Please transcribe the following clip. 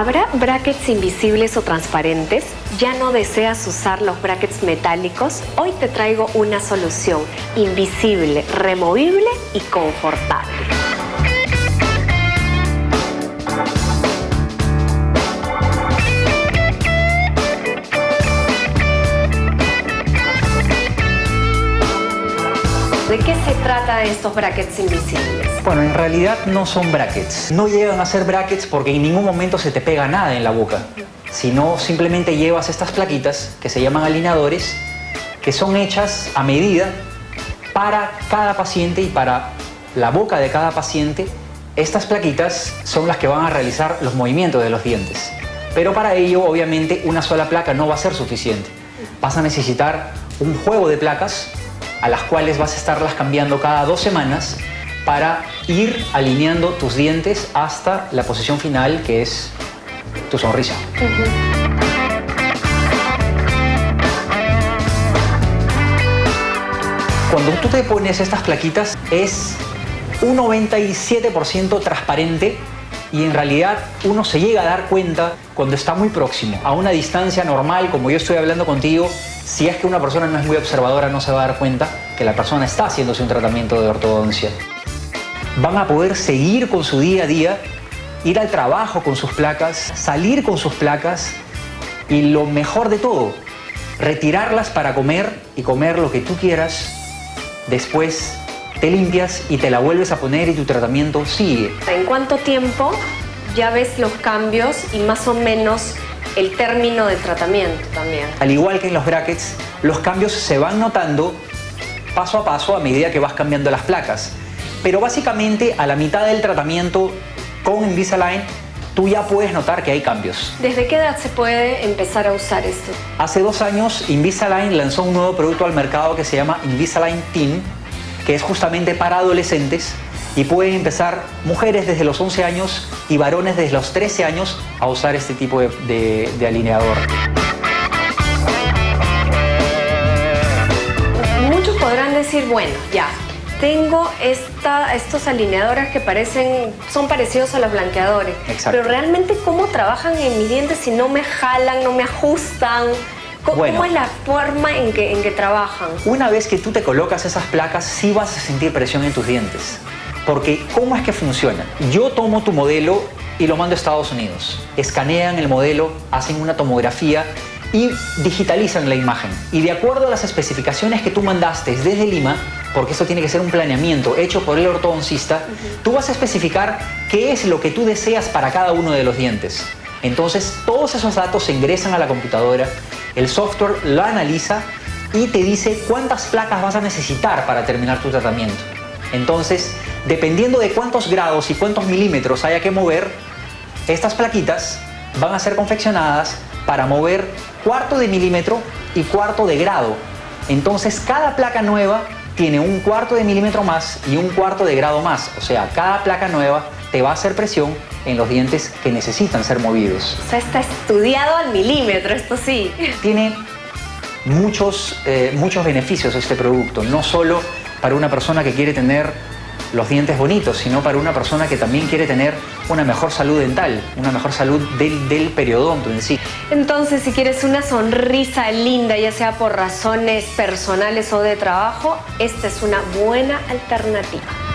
¿Habrá brackets invisibles o transparentes? ¿Ya no deseas usar los brackets metálicos? Hoy te traigo una solución invisible, removible y confortable. ¿De qué se trata estos brackets invisibles? Bueno, en realidad no son brackets. No llegan a ser brackets porque en ningún momento se te pega nada en la boca, sino simplemente llevas estas plaquitas que se llaman alineadores, que son hechas a medida para cada paciente y para la boca de cada paciente. Estas plaquitas son las que van a realizar los movimientos de los dientes. Pero para ello, obviamente, una sola placa no va a ser suficiente. Vas a necesitar un juego de placas a las cuales vas a estarlas cambiando cada dos semanas para ir alineando tus dientes hasta la posición final que es tu sonrisa. Cuando tú te pones estas plaquitas es un 97% transparente y en realidad uno se llega a dar cuenta cuando está muy próximo, a una distancia normal, como yo estoy hablando contigo, si es que una persona no es muy observadora no se va a dar cuenta que la persona está haciéndose un tratamiento de ortodoncia. Van a poder seguir con su día a día, ir al trabajo con sus placas, salir con sus placas y lo mejor de todo, retirarlas para comer y comer lo que tú quieras. Después te limpias y te la vuelves a poner y tu tratamiento sigue. ¿En cuánto tiempo ya ves los cambios y más o menos el término del tratamiento también? Al igual que en los brackets, los cambios se van notando paso a paso a medida que vas cambiando las placas. Pero básicamente a la mitad del tratamiento con Invisalign tú ya puedes notar que hay cambios. ¿Desde qué edad se puede empezar a usar esto? Hace dos años Invisalign lanzó un nuevo producto al mercado que se llama Invisalign Teen, que es justamente para adolescentes y pueden empezar mujeres desde los 11 años y varones desde los 13 años a usar este tipo de, de alineador. Muchos podrán decir, bueno, ya, tengo esta, estos alineadores que parecen, son parecidos a los blanqueadores. Exacto. Pero realmente, ¿cómo trabajan en mis dientes si no me jalan, no me ajustan? ¿Cómo, Bueno. cómo es la forma en que, en que trabajan? Una vez que tú te colocas esas placas, sí vas a sentir presión en tus dientes. Porque, ¿cómo es que funciona? Yo tomo tu modelo y lo mando a Estados Unidos. Escanean el modelo, hacen una tomografía y digitalizan la imagen. Y de acuerdo a las especificaciones que tú mandaste desde Lima, porque esto tiene que ser un planeamiento hecho por el ortodoncista, tú vas a especificar qué es lo que tú deseas para cada uno de los dientes. Entonces, todos esos datos se ingresan a la computadora, el software lo analiza y te dice cuántas placas vas a necesitar para terminar tu tratamiento. Entonces, dependiendo de cuántos grados y cuántos milímetros haya que mover, estas plaquitas van a ser confeccionadas para mover cuarto de milímetro y cuarto de grado. Entonces, cada placa nueva tiene un cuarto de milímetro más y un cuarto de grado más. O sea, cada placa nueva te va a hacer presión en los dientes que necesitan ser movidos. O sea, está estudiado al milímetro, esto sí. Tiene muchos, eh, muchos beneficios este producto, no solo para una persona que quiere tener los dientes bonitos, sino para una persona que también quiere tener una mejor salud dental, una mejor salud del, del periodonto en sí. Entonces, si quieres una sonrisa linda, ya sea por razones personales o de trabajo, esta es una buena alternativa.